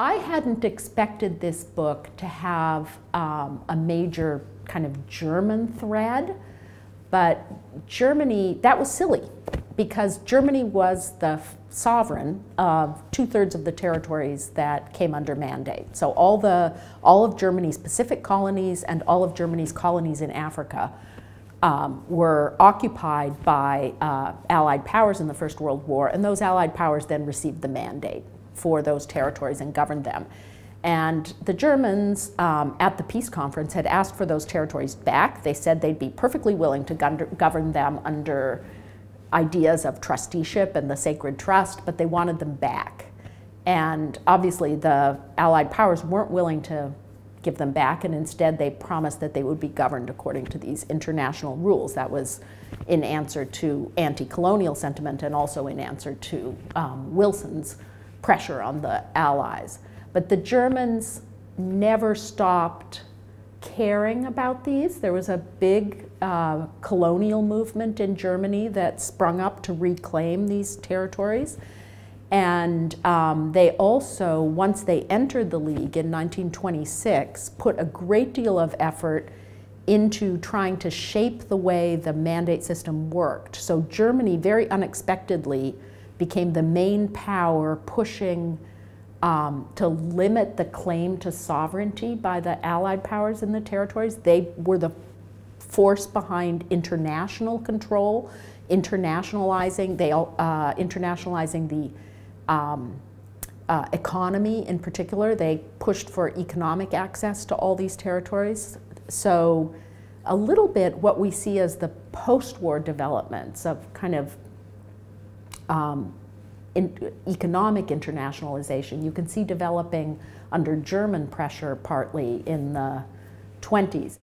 I hadn't expected this book to have um, a major kind of German thread, but Germany, that was silly because Germany was the sovereign of two thirds of the territories that came under mandate. So all, the, all of Germany's Pacific colonies and all of Germany's colonies in Africa um, were occupied by uh, Allied powers in the First World War, and those Allied powers then received the mandate for those territories and governed them. And the Germans um, at the peace conference had asked for those territories back. They said they'd be perfectly willing to govern them under ideas of trusteeship and the sacred trust, but they wanted them back. And obviously, the Allied powers weren't willing to give them back, and instead they promised that they would be governed according to these international rules. That was in answer to anti colonial sentiment and also in answer to um, Wilson's pressure on the Allies. But the Germans never stopped caring about these. There was a big uh, colonial movement in Germany that sprung up to reclaim these territories. And um, they also, once they entered the League in 1926, put a great deal of effort into trying to shape the way the mandate system worked. So Germany very unexpectedly became the main power pushing um, to limit the claim to sovereignty by the Allied powers in the territories. They were the force behind international control, internationalizing, they, uh, internationalizing the um, uh, economy in particular. They pushed for economic access to all these territories. So a little bit what we see as the post-war developments of kind of um, in, economic internationalization. You can see developing under German pressure partly in the 20s.